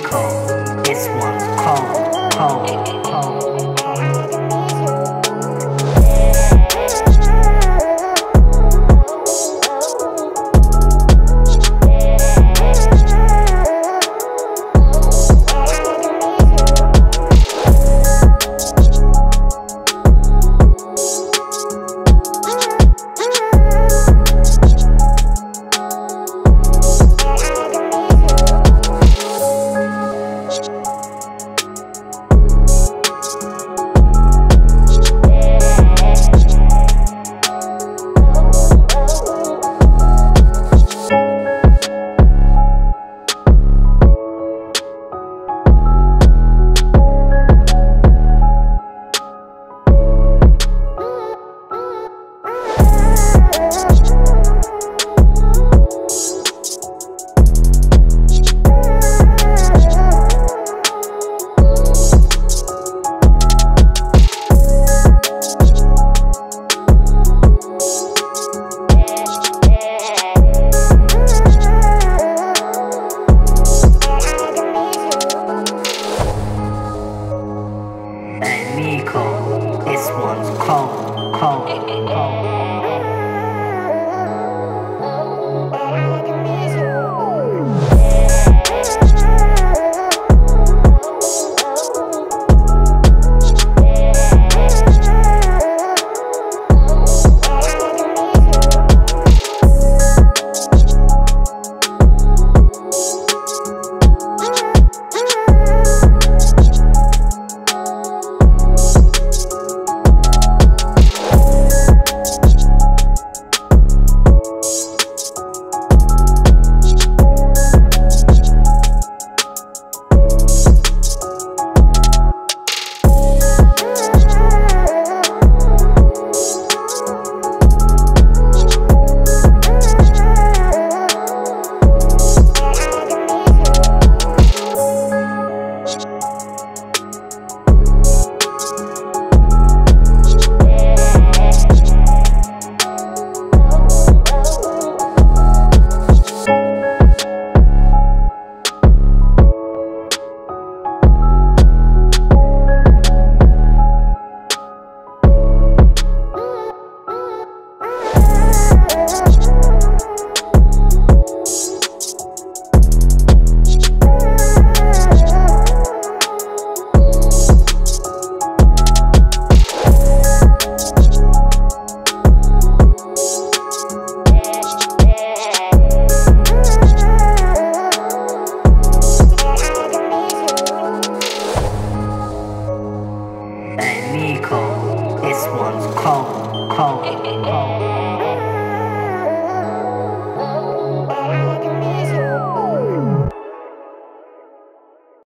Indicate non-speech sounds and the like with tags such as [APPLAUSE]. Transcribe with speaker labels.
Speaker 1: Miko. Cold, [LAUGHS] Miko. This one's cold, cold, cold.